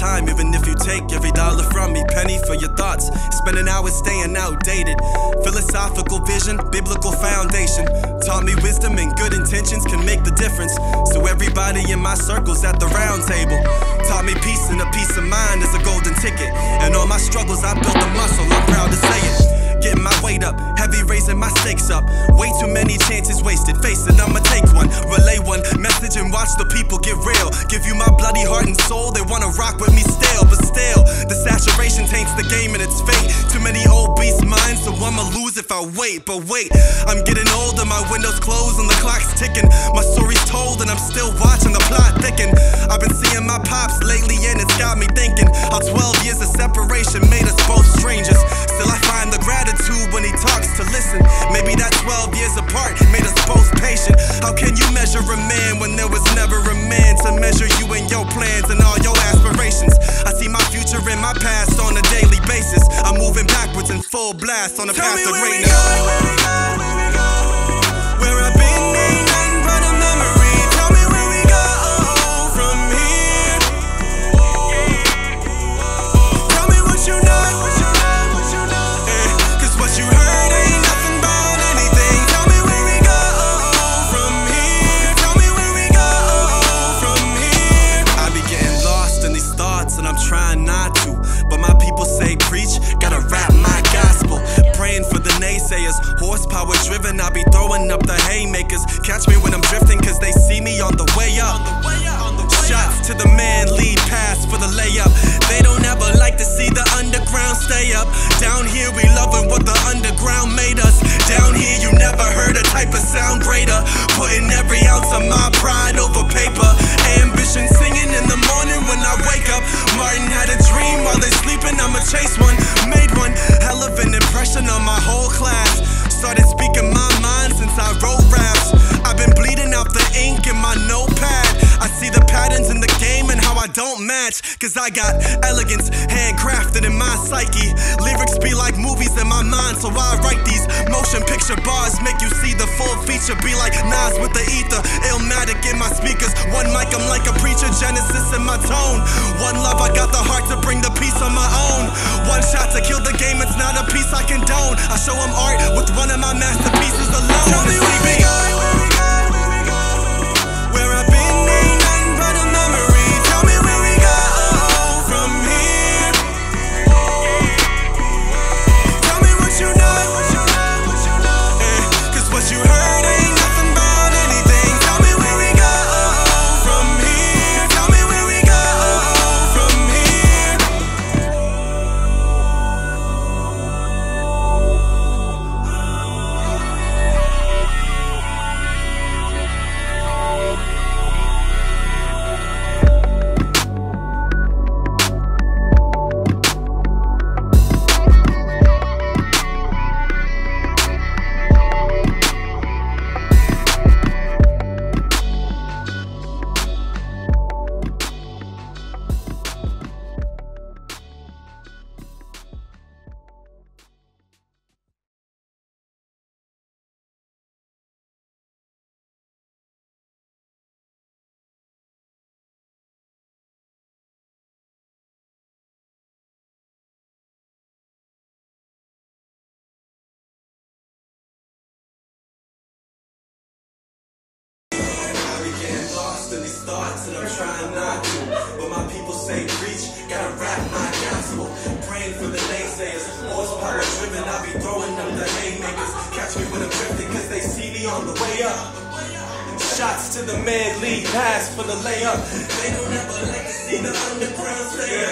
time, even if you take every dollar from me. Penny for your thoughts, spending hours staying outdated. Philosophical vision, biblical foundation. Taught me wisdom and good intentions can make the difference. So everybody in my circle's at the round table. Taught me peace and a peace of mind is a golden ticket. And all my struggles, I built a muscle, I'm proud to say it. Getting my weight up, heavy raising my stakes up. Way too many chances wasted. Face Give you my bloody heart and soul, they wanna rock with me still, but still, the saturation taints the game and its fate. Too many old beast minds, so I'ma lose if I wait. But wait, I'm getting older, my windows closed and the clock's ticking. My story's told and I'm still watching the plot thicken. I've been seeing my pops lately and it's got me thinking how 12 years of separation made us both strangers. Still, I find the gratitude when he talks to listen. Maybe that 12 years apart made us both patient. How can you measure a man when full blast on the path greatness. Horsepower. I be throwing up the haymakers. Catch me when I'm drifting, cause they see me on the way up. Shots to the man, lead pass for the layup. Don't match. Cause I got elegance handcrafted in my psyche. Lyrics be like movies in my mind, so I write these motion picture bars. Make you see the full feature. Be like Nas with the ether. Illmatic in my speakers. One mic, I'm like a preacher. Genesis in my tone. One love, I got the heart to bring the peace on my own. One shot to kill the game, it's not a piece I condone. I show show 'em art with one of my masterpieces alone. Lost these thoughts and I'm trying not to. But my people say preach, gotta rap my gospel. Praying for the naysayers, horsepower driven. I be throwing them the haymakers. Catch me when I'm drifting, cause they see me on the way up. Shots to the man, lead pass for the layup. They don't ever like to see the underground stay